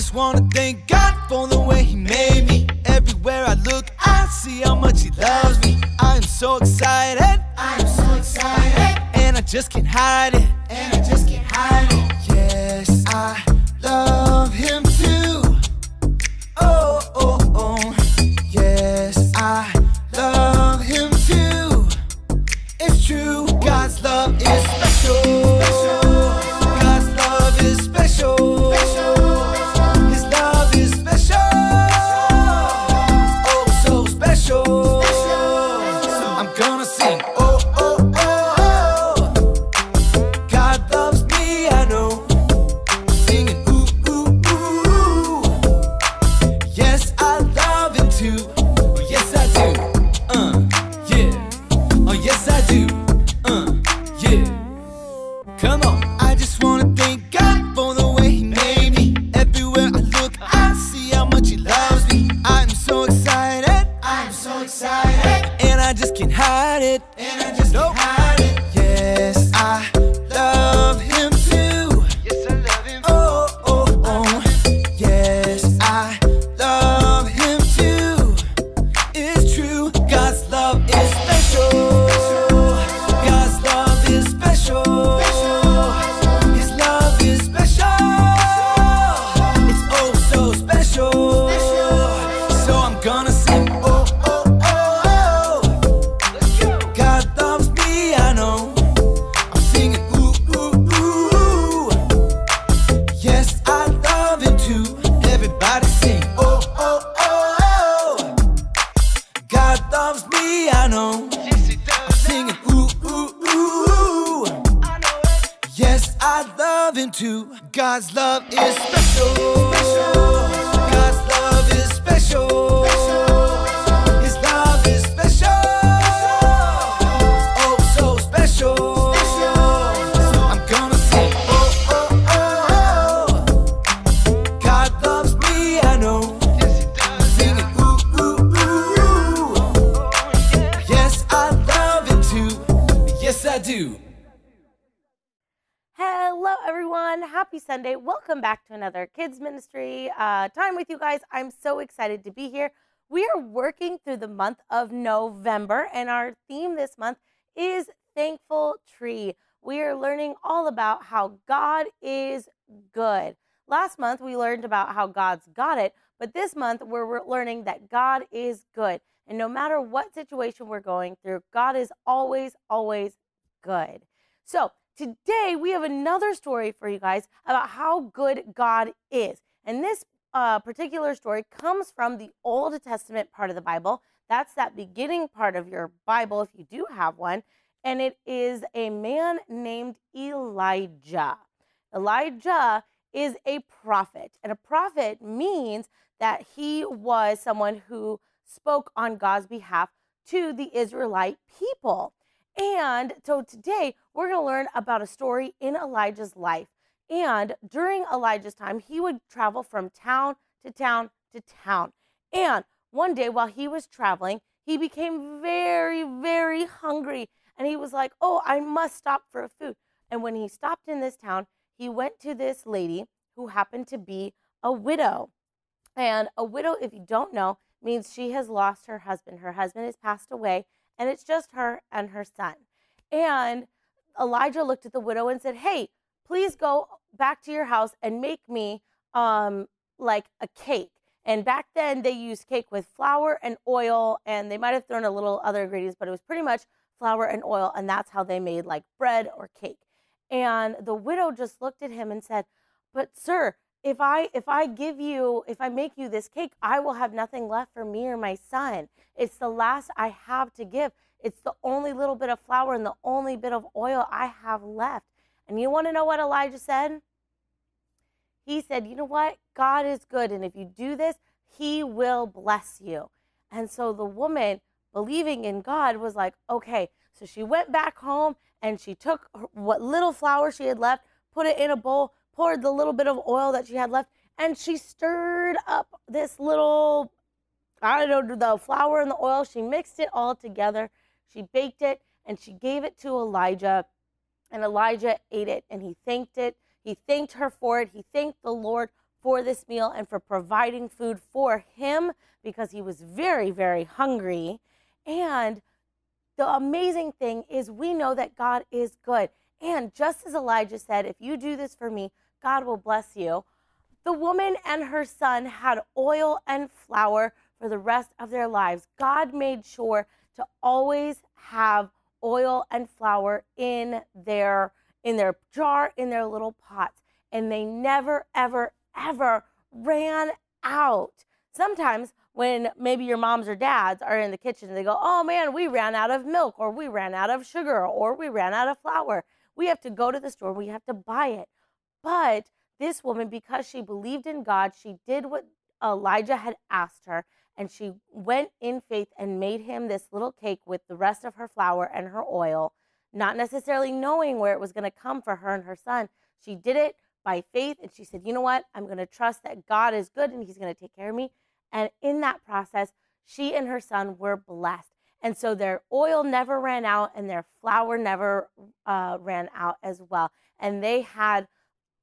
just wanna thank God for the way He made me. Everywhere I look, I see how much He loves me. I am so excited. I am so excited. And I just can't hide it. And I just can't hide it. Yes, I I do. Know. I'm singing. Ooh, ooh, ooh. Yes, I love him too. God's love is special. God's love is special. Sunday. Welcome back to another kids ministry uh, time with you guys. I'm so excited to be here. We are working through the month of November, and our theme this month is Thankful Tree. We are learning all about how God is good. Last month, we learned about how God's got it, but this month, we're learning that God is good. And no matter what situation we're going through, God is always, always good. So, today we have another story for you guys about how good God is. And this uh, particular story comes from the Old Testament part of the Bible. That's that beginning part of your Bible, if you do have one. And it is a man named Elijah. Elijah is a prophet, and a prophet means that he was someone who spoke on God's behalf to the Israelite people. And so today we're going to learn about a story in Elijah's life. And during Elijah's time, he would travel from town to town to town. And one day while he was traveling, he became very, very hungry. And he was like, Oh, I must stop for food. And when he stopped in this town, he went to this lady who happened to be a widow. And a widow, if you don't know, means she has lost her husband. Her husband has passed away, and it's just her and her son. And Elijah looked at the widow and said, Hey, please go back to your house and make me um, like a cake. And back then they used cake with flour and oil, and they might have thrown a little other ingredients, but it was pretty much flour and oil, and that's how they made like bread or cake. And the widow just looked at him and said, "But sir, if I if I give you if I make you this cake, I will have nothing left for me or my son. It's the last I have to give. It's the only little bit of flour and the only bit of oil I have left." And you want to know what Elijah said? He said, You know what? God is good. And if you do this, he will bless you. And so the woman, believing in God, was like, Okay. So she went back home and she took what little flour she had left, put it in a bowl, poured the little bit of oil that she had left, and she stirred up this little, I don't know, the flour and the oil. She mixed it all together. She baked it and she gave it to Elijah. And Elijah ate it and he thanked it. He thanked her for it. He thanked the Lord for this meal and for providing food for him because he was very, very hungry. And the amazing thing is, we know that God is good. And just as Elijah said, if you do this for me, God will bless you. The woman and her son had oil and flour for the rest of their lives. God made sure to always have oil and flour in their in their jar, in their little pots, and they never ever ever ran out. Sometimes when maybe your moms or dads are in the kitchen, they go, "Oh man, we ran out of milk or we ran out of sugar or we ran out of flour." We have to go to the store, we have to buy it. But this woman, because she believed in God, she did what Elijah had asked her, and she went in faith and made him this little cake with the rest of her flour and her oil, not necessarily knowing where it was going to come for her and her son. She did it by faith, and she said, You know what? I'm going to trust that God is good and he's going to take care of me. And in that process, she and her son were blessed. And so their oil never ran out and their flour never uh, ran out as well. And they had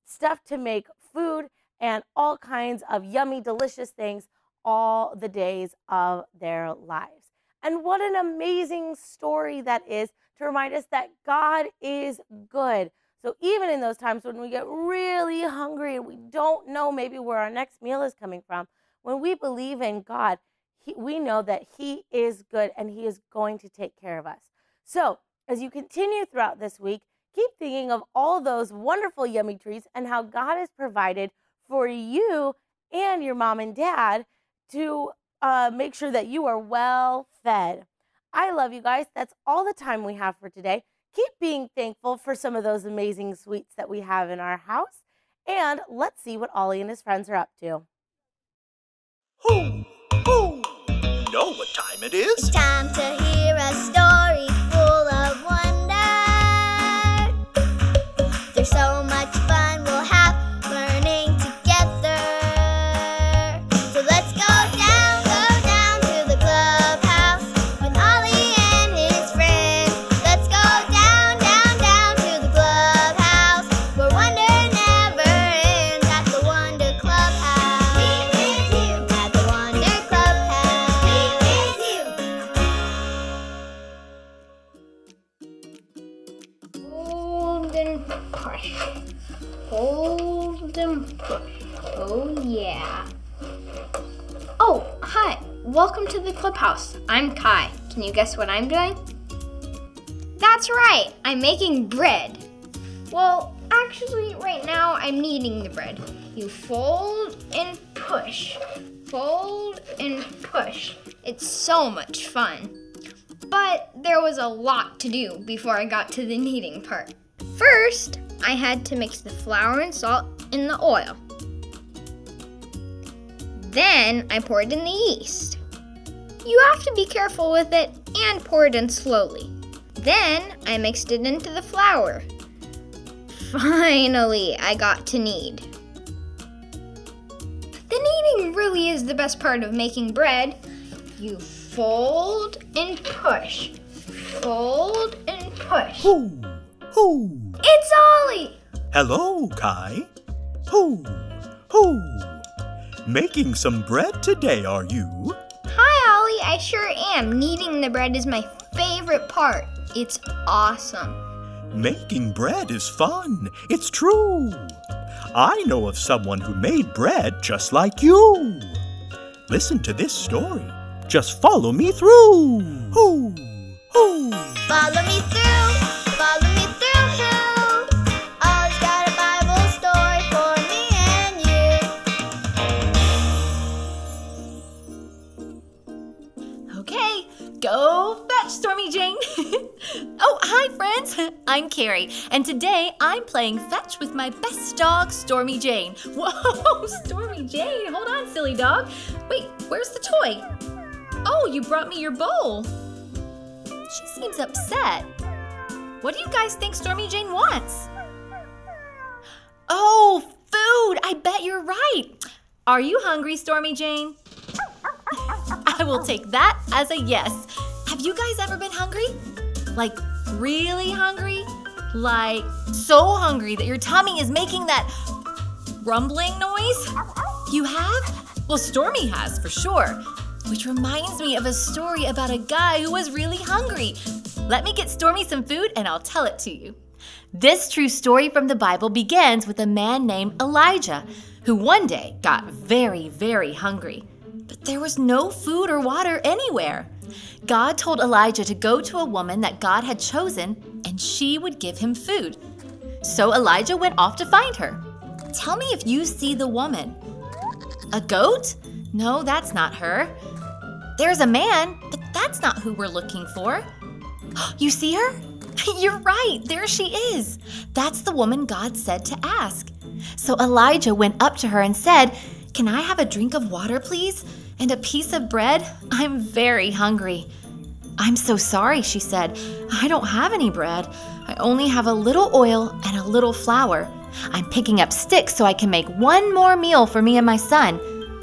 stuff to make food and all kinds of yummy, delicious things all the days of their lives. And what an amazing story that is to remind us that God is good. So even in those times when we get really hungry and we don't know maybe where our next meal is coming from, when we believe in God, he, we know that He is good and He is going to take care of us. So as you continue throughout this week, keep thinking of all those wonderful yummy treats and how God has provided for you and your mom and dad to uh, make sure that you are well fed. I love you guys. That's all the time we have for today. Keep being thankful for some of those amazing sweets that we have in our house. And let's see what Ollie and his friends are up to. Who? Who? You know what time it is? It's time to hear a story clubhouse. I'm Kai. Can you guess what I'm doing? That's right. I'm making bread. Well, actually, right now I'm kneading the bread. You fold and push. Fold and push. It's so much fun. But there was a lot to do before I got to the kneading part. First, I had to mix the flour and salt in the oil. Then I poured in the yeast. You have to be careful with it and pour it in slowly. Then I mixed it into the flour. Finally, I got to knead. The kneading really is the best part of making bread. You fold and push. Fold and push. Who? Who? It's Ollie! Hello, Kai. Who? Who? Making some bread today, are you? I sure am. Kneading the bread is my favorite part. It's awesome. Making bread is fun. It's true. I know of someone who made bread just like you. Listen to this story. Just follow me through. Who? Who? Follow me through, follow I'm Carrie, and today I'm playing fetch with my best dog, Stormy Jane. Whoa, Stormy Jane, hold on, silly dog. Wait, where's the toy? Oh, you brought me your bowl. She seems upset. What do you guys think Stormy Jane wants? Oh, food! I bet you're right. Are you hungry, Stormy Jane? I will take that as a yes. Have you guys ever been hungry? Like really hungry? Like so hungry that your tummy is making that rumbling noise? You have? Well, Stormy has for sure. Which reminds me of a story about a guy who was really hungry. Let me get Stormy some food and I'll tell it to you. This true story from the Bible begins with a man named Elijah who one day got very, very hungry. But there was no food or water anywhere. God told Elijah to go to a woman that God had chosen and she would give him food. So Elijah went off to find her. Tell me if you see the woman. A goat? No, that's not her. There's a man, but that's not who we're looking for. You see her? You're right, there she is. That's the woman God said to ask. So Elijah went up to her and said, Can I have a drink of water, please? And a piece of bread? I'm very hungry. I'm so sorry, she said. I don't have any bread. I only have a little oil and a little flour. I'm picking up sticks so I can make one more meal for me and my son.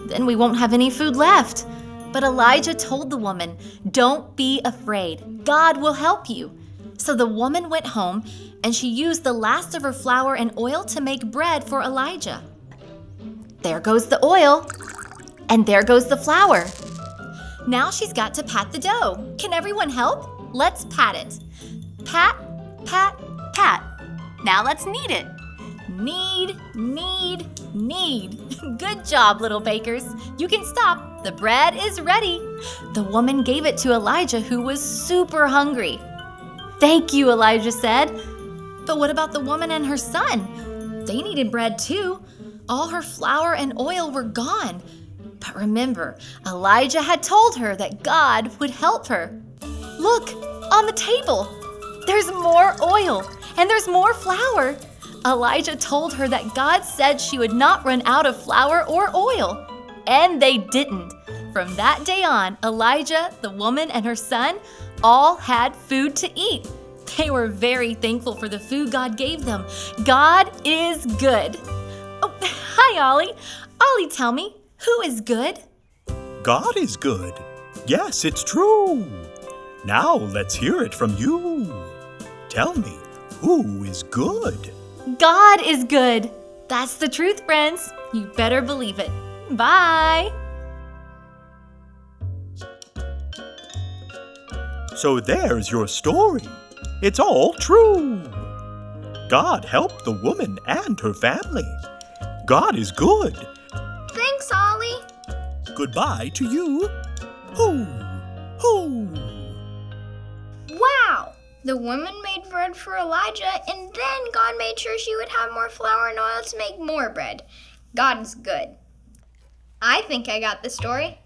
Then we won't have any food left. But Elijah told the woman, Don't be afraid. God will help you. So the woman went home and she used the last of her flour and oil to make bread for Elijah. There goes the oil, and there goes the flour. Now she's got to pat the dough. Can everyone help? Let's pat it. Pat, pat, pat. Now let's knead it. Knead, knead, knead. Good job, little bakers. You can stop. The bread is ready. The woman gave it to Elijah, who was super hungry. Thank you, Elijah said. But what about the woman and her son? They needed bread too. All her flour and oil were gone. But remember, Elijah had told her that God would help her. Look, on the table. There's more oil and there's more flour. Elijah told her that God said she would not run out of flour or oil. And they didn't. From that day on, Elijah, the woman, and her son all had food to eat. They were very thankful for the food God gave them. God is good. Oh, hi, Ollie. Ollie, tell me, who is good? God is good. Yes, it's true. Now let's hear it from you. Tell me, who is good? God is good. That's the truth, friends. You better believe it. Bye. So there's your story. It's all true. God helped the woman and her family. God is good. Goodbye to you. Hoo, hoo. Wow! The woman made bread for Elijah, and then God made sure she would have more flour and oil to make more bread. God is good. I think I got the story.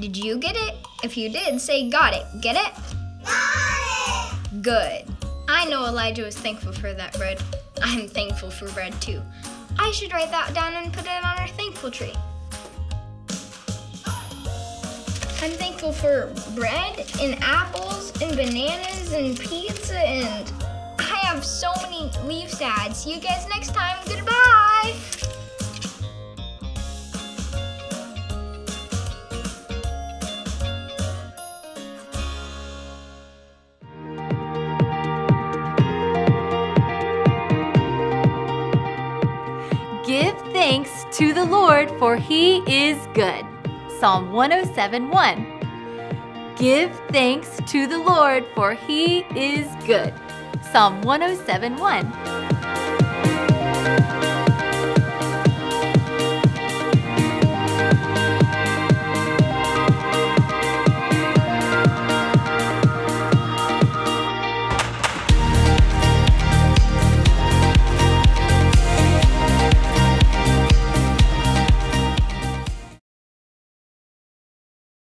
Did you get it? If you did, say got it. Get it? Got it! Good. I know Elijah was thankful for that bread. I'm thankful for bread too. I should write that down and put it on our thankful tree. I'm thankful for bread and apples and bananas and pizza and I have so many leaf sads. See you guys next time. Goodbye. Give thanks to the Lord, for he is good. Psalm 107:1. Give thanks to the Lord, for he is good. Psalm 107:1.